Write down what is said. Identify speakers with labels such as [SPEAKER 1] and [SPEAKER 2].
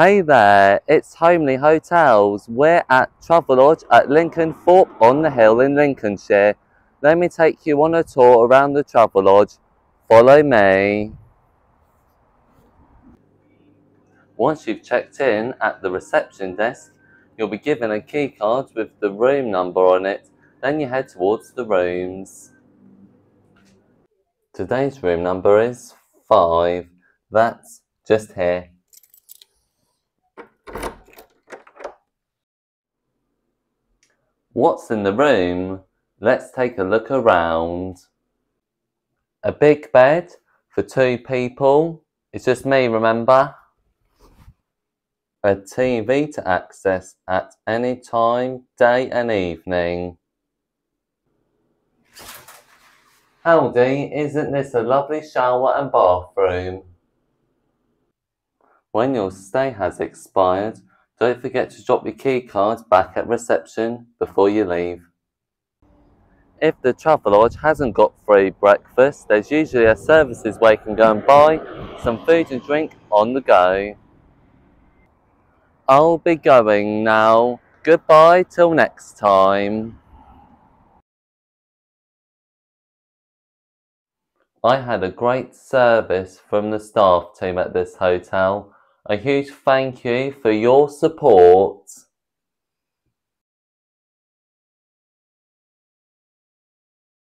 [SPEAKER 1] Hey there, it's Homely Hotels. We're at Travelodge at Lincoln Thorpe on the Hill in Lincolnshire. Let me take you on a tour around the Travelodge. Follow me. Once you've checked in at the reception desk, you'll be given a key card with the room number on it. Then you head towards the rooms. Today's room number is 5. That's just here. What's in the room? Let's take a look around. A big bed for two people. It's just me, remember? A TV to access at any time, day and evening. Aldi, isn't this a lovely shower and bathroom? When your stay has expired, don't forget to drop your key cards back at reception before you leave. If the Travelodge hasn't got free breakfast, there's usually a services where you can go and buy some food and drink on the go. I'll be going now. Goodbye till next time. I had a great service from the staff team at this hotel. A huge thank you for your support.